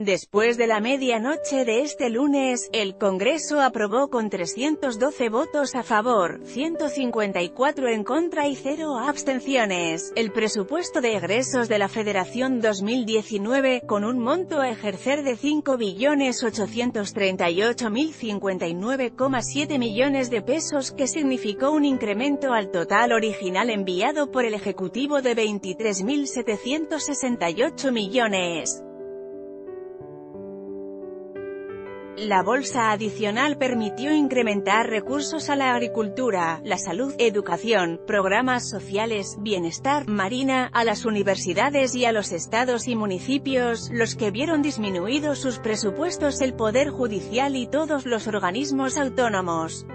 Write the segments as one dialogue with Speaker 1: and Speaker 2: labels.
Speaker 1: Después de la medianoche de este lunes, el Congreso aprobó con 312 votos a favor, 154 en contra y 0 abstenciones, el presupuesto de egresos de la Federación 2019, con un monto a ejercer de 5.838.059,7 millones de pesos que significó un incremento al total original enviado por el Ejecutivo de 23.768 millones. La bolsa adicional permitió incrementar recursos a la agricultura, la salud, educación, programas sociales, bienestar, marina, a las universidades y a los estados y municipios, los que vieron disminuidos sus presupuestos el Poder Judicial y todos los organismos autónomos.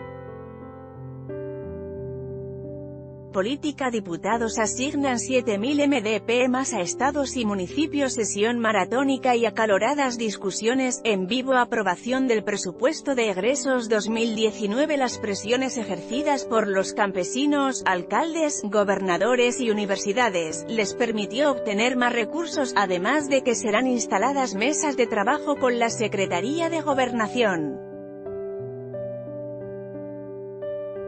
Speaker 1: Política diputados asignan 7.000 MDP más a estados y municipios sesión maratónica y acaloradas discusiones, en vivo aprobación del presupuesto de egresos 2019 las presiones ejercidas por los campesinos, alcaldes, gobernadores y universidades, les permitió obtener más recursos, además de que serán instaladas mesas de trabajo con la Secretaría de Gobernación.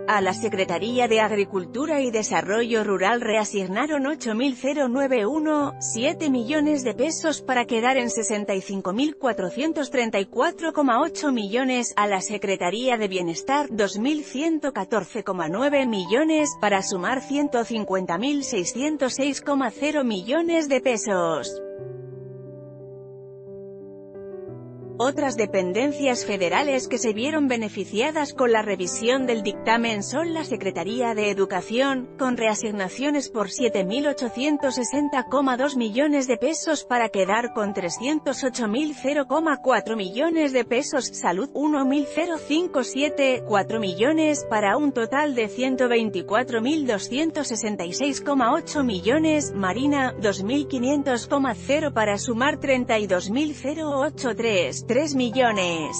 Speaker 1: A la Secretaría de Agricultura y Desarrollo Rural reasignaron 8.091,7 millones de pesos para quedar en 65.434,8 millones, a la Secretaría de Bienestar 2.114,9 millones, para sumar 150.606,0 millones de pesos. Otras dependencias federales que se vieron beneficiadas con la revisión del dictamen son la Secretaría de Educación, con reasignaciones por 7.860,2 millones de pesos para quedar con 308.004 millones de pesos, Salud 1.057,4 millones, para un total de 124.266,8 millones, Marina 2.500,0 para sumar 32.083 3 millones.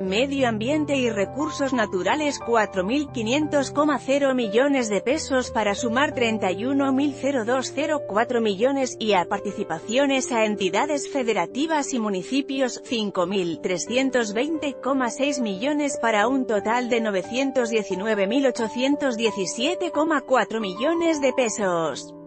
Speaker 1: Medio Ambiente y Recursos Naturales 4.500,0 millones de pesos para sumar 31.0204 millones y a participaciones a entidades federativas y municipios 5.320,6 millones para un total de 919.817,4 millones de pesos.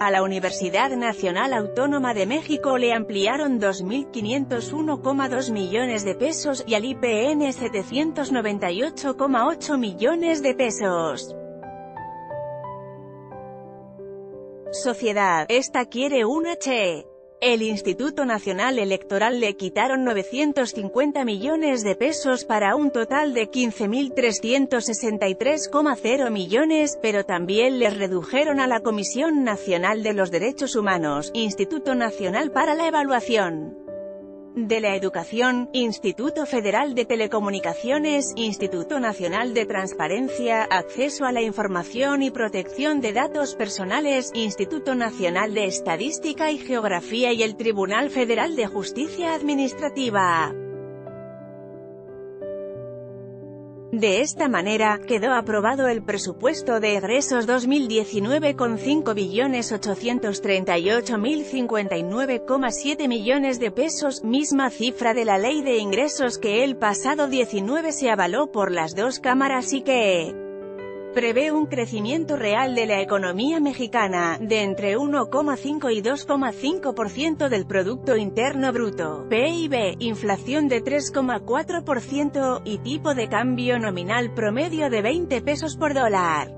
Speaker 1: A la Universidad Nacional Autónoma de México le ampliaron 2.501,2 millones de pesos, y al IPN 798,8 millones de pesos. Sociedad, esta quiere una Che. El Instituto Nacional Electoral le quitaron 950 millones de pesos para un total de 15.363,0 millones, pero también les redujeron a la Comisión Nacional de los Derechos Humanos, Instituto Nacional para la Evaluación de la Educación, Instituto Federal de Telecomunicaciones, Instituto Nacional de Transparencia, Acceso a la Información y Protección de Datos Personales, Instituto Nacional de Estadística y Geografía y el Tribunal Federal de Justicia Administrativa. De esta manera, quedó aprobado el presupuesto de egresos 2019 con 5.838.059,7 millones de pesos, misma cifra de la ley de ingresos que el pasado 19 se avaló por las dos cámaras y que prevé un crecimiento real de la economía mexicana, de entre 1,5 y 2,5% del Producto Interno Bruto, PIB, inflación de 3,4% y tipo de cambio nominal promedio de 20 pesos por dólar.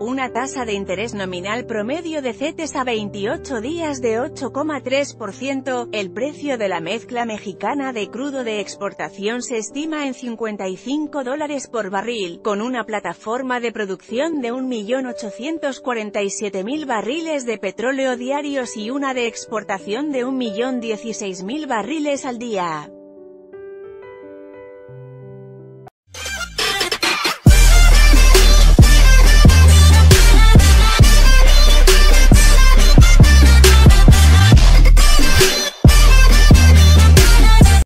Speaker 1: Una tasa de interés nominal promedio de CETES a 28 días de 8,3%, el precio de la mezcla mexicana de crudo de exportación se estima en 55 dólares por barril, con una plataforma de producción de 1.847.000 barriles de petróleo diarios y una de exportación de 1.016.000 barriles al día.